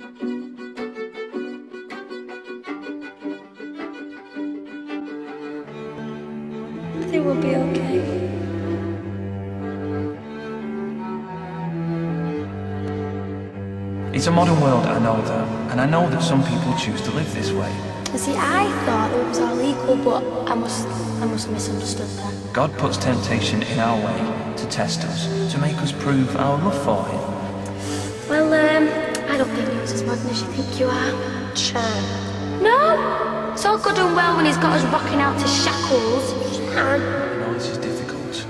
I think we'll be okay. It's a modern world, I know that, and I know that some people choose to live this way. You see, I thought it was all equal, but I must, I must have misunderstood that. God puts temptation in our way to test us, to make us prove our love for Him. Well, um, I don't think you're as modern as you think you are. Sure. No, it's all good and well when he's got us rocking out to shackles. I know this is difficult,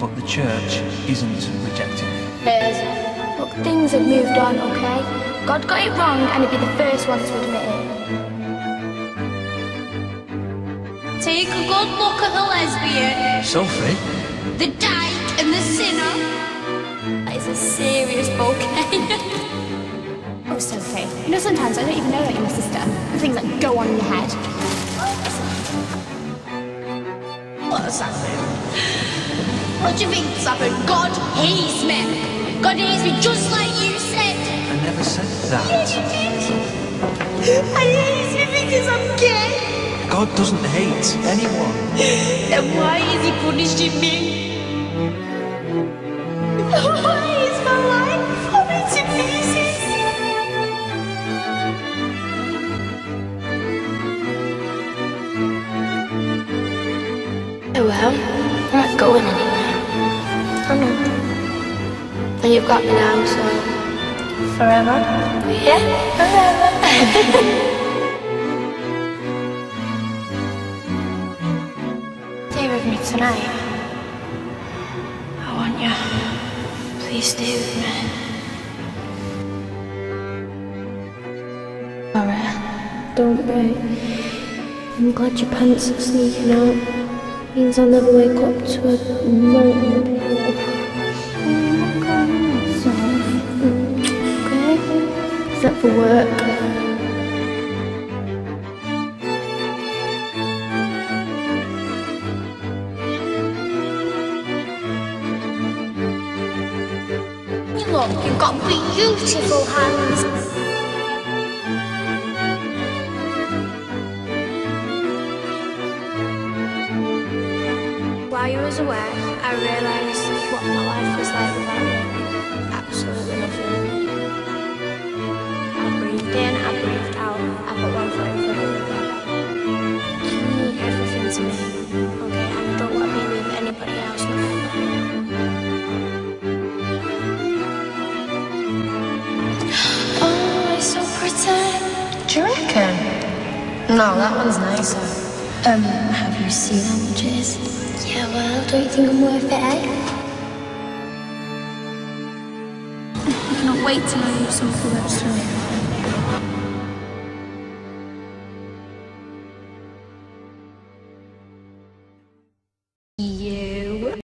but the church isn't rejecting you. Piers, look, things have moved on, okay? God got it wrong, and he'd be the first one to admit it. Take a good look at the lesbian, Sophie? the dyke, and the sinner. That is a serious bouquet. Sophie. You know, sometimes I don't even know that you're my sister. The things that go on in your head. What's happened? What do you think's happened? God hates me. God hates me just like you said. I never said that. And he hates me because I'm gay. God doesn't hate anyone. Then why is he punishing me? Oh well, I'm not going anywhere. I'm not. And you've got me now, so. Forever? Yeah, forever. Stay with me tonight. I want you. Please stay with me. Alright, don't be. I'm glad your pants are sneaking out. Means I'll never wake up to a mountain Okay? Except for work. Look, you've got beautiful hands. You was away, I realised what my life was like without you. Absolutely nothing. I breathed in, I breathed out. I put one foot in front of the other. You mean everything to me, okay? I don't want to be with anybody else now. Oh, it's so pretty. Do you reckon? No, that one's nicer. Um, have you seen how much it is? Yeah, well, don't you think I'm worth it, eh? I cannot wait to know you something that's true.